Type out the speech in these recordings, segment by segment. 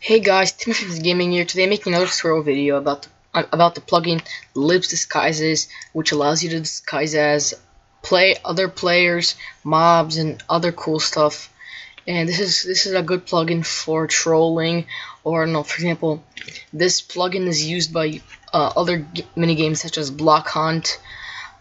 Hey guys, Timothy's Gaming here. Today I'm making another tutorial video about the, uh, about the plugin Libs Disguises, which allows you to disguise as play other players, mobs, and other cool stuff. And this is this is a good plugin for trolling, or no, for example, this plugin is used by uh, other mini games such as Block Hunt,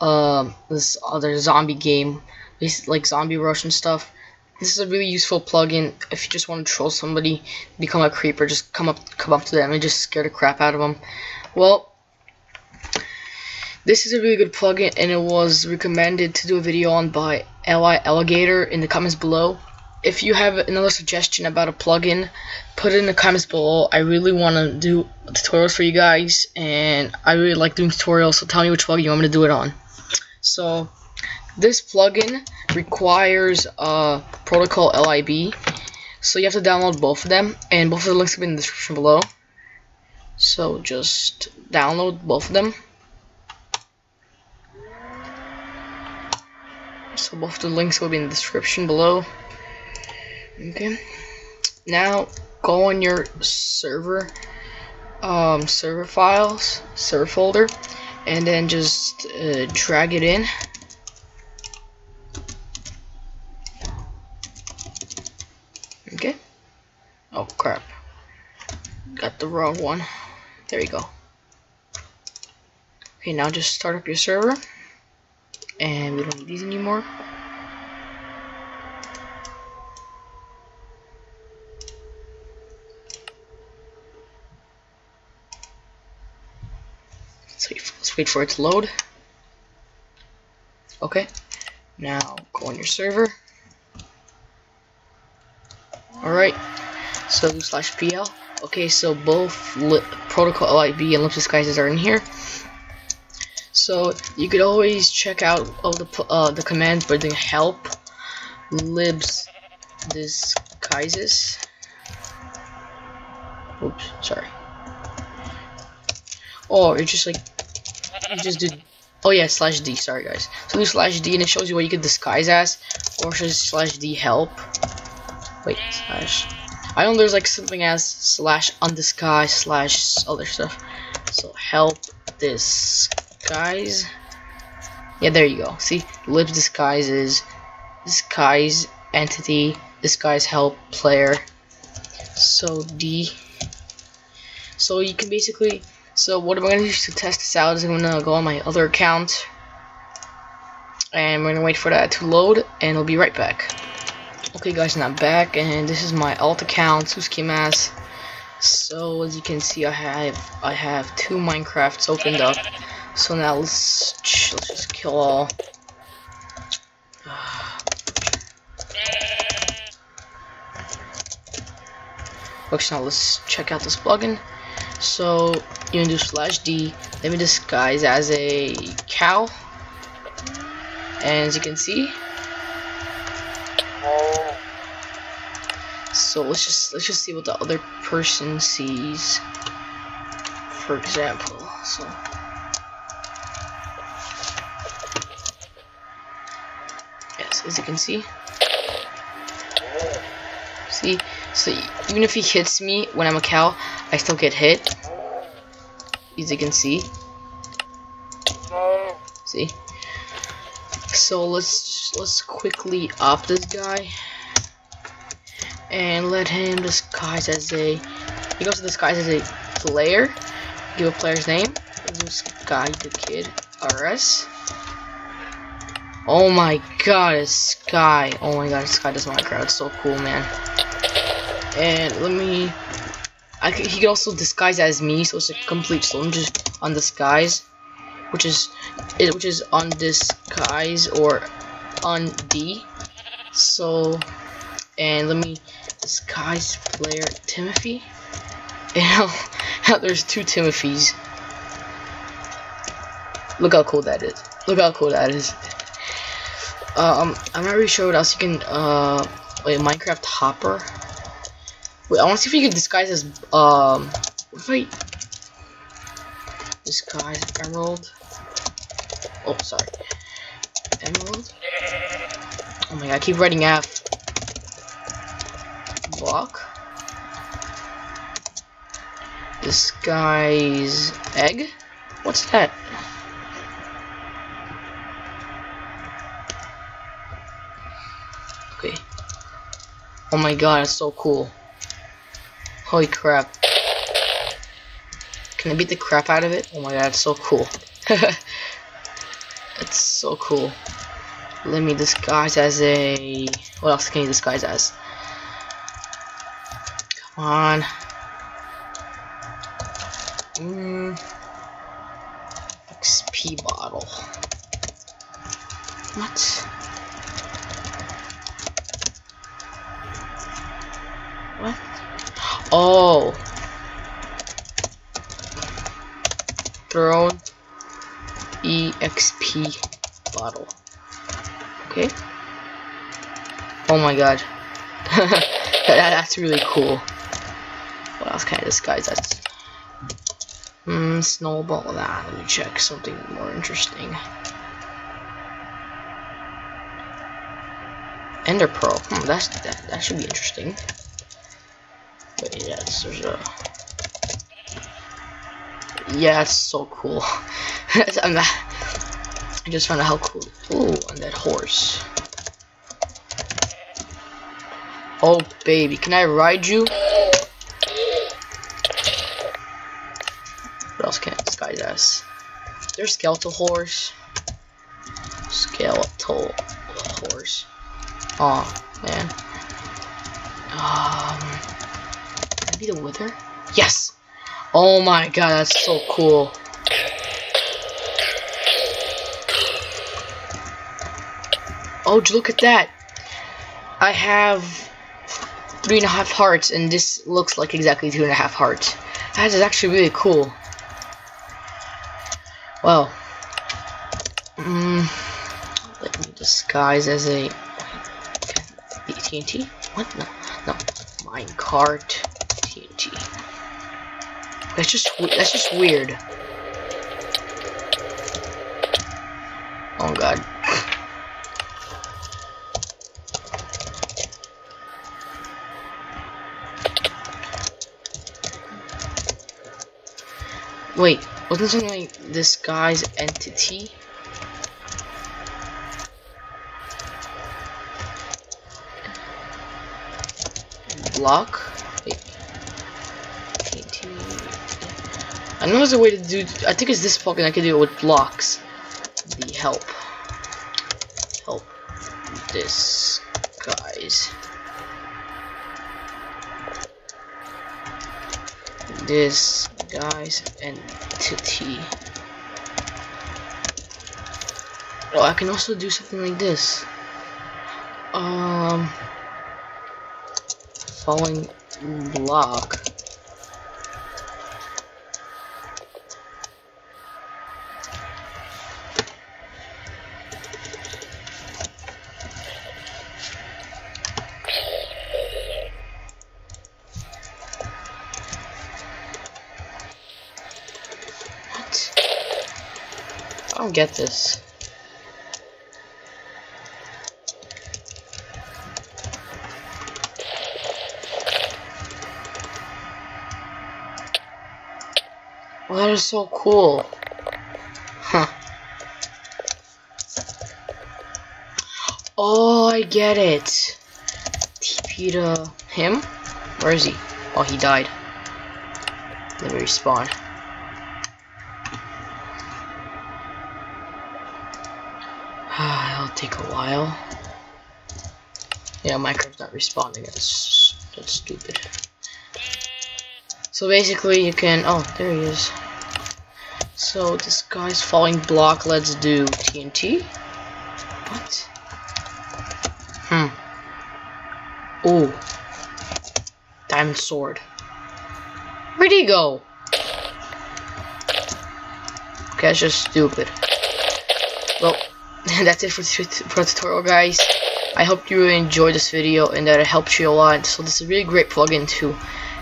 uh, this other zombie game, like Zombie Rush and stuff. This is a really useful plugin if you just want to troll somebody, become a creeper, just come up come up to them and just scare the crap out of them. Well, this is a really good plugin and it was recommended to do a video on by Li Alligator in the comments below. If you have another suggestion about a plugin, put it in the comments below. I really want to do tutorials for you guys and I really like doing tutorials, so tell me which plugin you want me to do it on. So, this plugin requires uh, protocol lib so you have to download both of them and both of the links will be in the description below. So just download both of them. So both the links will be in the description below. Okay. Now go on your server um, server files server folder and then just uh, drag it in Okay. Oh crap. Got the wrong one. There you go. Okay, now just start up your server. And we don't need these anymore. Let's wait, let's wait for it to load. Okay. Now go on your server. Alright, so slash PL. Okay, so both ProtocolLib and Libs disguises are in here. So you could always check out all the uh, the command for the help libs disguises. Oops, sorry. Or you just like you just do. Oh yeah, slash D. Sorry guys. So do slash D and it shows you what you could disguise as, or just slash D help. Wait, slash. I know there's like something as slash undisguise slash other stuff. So help this guys. Yeah, there you go. See, libs disguises, disguise entity, disguise help player. So D. So you can basically. So what I'm gonna do to test this out is I'm gonna go on my other account, and we're gonna wait for that to load, and I'll be right back. Okay guys, now I'm back and this is my alt account, Suskimas. So as you can see I have I have two Minecrafts opened up. So now let's let's just kill all. Okay, now let's check out this plugin. So you can do slash D. Let me disguise as a cow. And as you can see, So let's just let's just see what the other person sees. For example, so yes, as you can see, see, so even if he hits me when I'm a cow, I still get hit. As you can see, see. So let's let's quickly off this guy and let him disguise as a he goes to disguise as a player. Give a player's name. This guy the kid RS oh my god this guy. Oh my god sky does Minecraft it's so cool man. And let me I could, he could also disguise as me so it's a complete so I'm just undisguise which is it which is undisguise or on D so and let me disguise player Timothy. And there's two Timothys. Look how cool that is. Look how cool that is. Um, I'm not really sure what else you can, uh, wait, Minecart Hopper? Wait, I want to see if you can disguise as, um, what if I, disguise Emerald? Oh, sorry. Emerald? Oh my god, I keep writing F block. Disguise egg? What's that? Okay. Oh my god, it's so cool. Holy crap. Can I beat the crap out of it? Oh my god, it's so cool. it's so cool. Let me disguise as a... What else can you disguise as? Come on. Mm. XP bottle. What? What? Oh. Thrown EXP bottle. Okay. Oh my god. That's really cool. What else can I disguise as? Hmm, snowball that. Let me check something more interesting. Ender Pearl. Hmm, that's that, that should be interesting. Wait, yes, there's a Yeah, it's so cool. I'm not, I just found out how cool Ooh, and that horse. Oh baby, can I ride you? else can There's skeletal horse. Skeletal horse. Oh man. Um can be the wither? Yes! Oh my god, that's so cool. Oh, look at that! I have three and a half hearts, and this looks like exactly two and a half hearts. That is actually really cool. Well, mm, let me disguise as a TNT. What? No, no. Minecart TNT. That's just that's just weird. Oh god. Wait, wasn't something like this guy's entity? Block? Wait. I know there's a way to do, I think it's this fucking I can do it with blocks. The help. Help this guys. This guys entity. Oh, I can also do something like this. Um, falling block. Don't get this. Well, that is so cool. Huh. Oh, I get it. TP to him? Where is he? Oh, he died. Let me respawn. Take a while. Yeah, Minecraft's not responding. That's that's stupid. So basically, you can. Oh, there he is. So this guy's falling block. Let's do TNT. What? Hmm. Oh. Diamond sword. Where'd he go? Okay, that's just stupid. Well, that's it for, for the tutorial guys. I hope you really enjoyed this video and that it helped you a lot. So this is a really great plugin to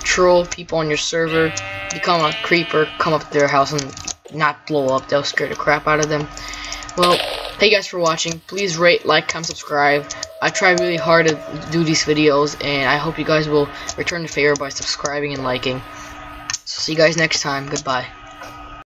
troll people on your server become a creeper come up to their house and not blow up. They'll scare the crap out of them. Well thank you guys for watching. Please rate like comment subscribe. I try really hard to do these videos and I hope you guys will return the favor by subscribing and liking. So see you guys next time. Goodbye.